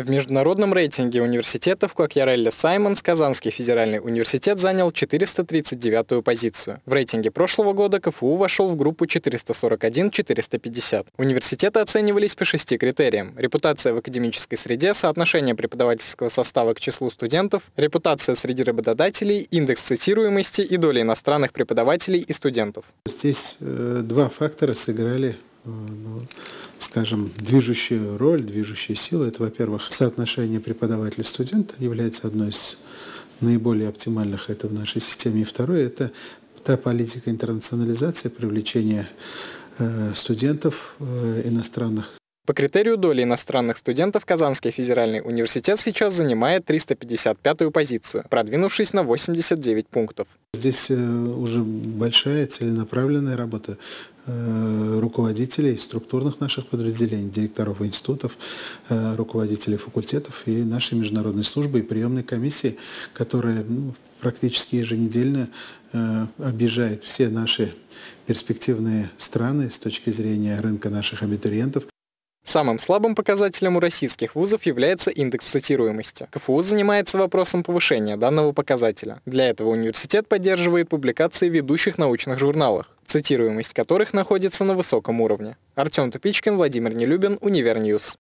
В международном рейтинге университетов Кокьярелли Саймонс Казанский федеральный университет занял 439-ю позицию. В рейтинге прошлого года КФУ вошел в группу 441-450. Университеты оценивались по шести критериям. Репутация в академической среде, соотношение преподавательского состава к числу студентов, репутация среди работодателей, индекс цитируемости и доля иностранных преподавателей и студентов. Здесь э, два фактора сыграли э, ну, скажем, движущую роль, движущая сила. Это, во-первых, соотношение преподаватель-студент является одной из наиболее оптимальных это в нашей системе. И второе – это та политика интернационализации, привлечения э, студентов э, иностранных по критерию доли иностранных студентов Казанский федеральный университет сейчас занимает 355-ю позицию, продвинувшись на 89 пунктов. Здесь э, уже большая целенаправленная работа э, руководителей структурных наших подразделений, директоров институтов, э, руководителей факультетов и нашей международной службы и приемной комиссии, которая ну, практически еженедельно объезжает все наши перспективные страны с точки зрения рынка наших абитуриентов. Самым слабым показателем у российских вузов является индекс цитируемости. КФУ занимается вопросом повышения данного показателя. Для этого университет поддерживает публикации в ведущих научных журналах, цитируемость которых находится на высоком уровне. Артем Тупичкин, Владимир Нелюбин, Univer News.